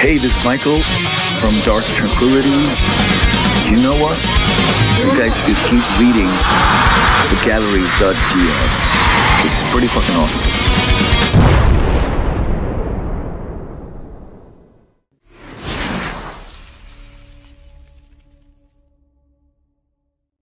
Hey, this is Mikael from Dark Tranquillity. You know what? You guys should keep reading the gallery.gr. It's pretty fucking awesome.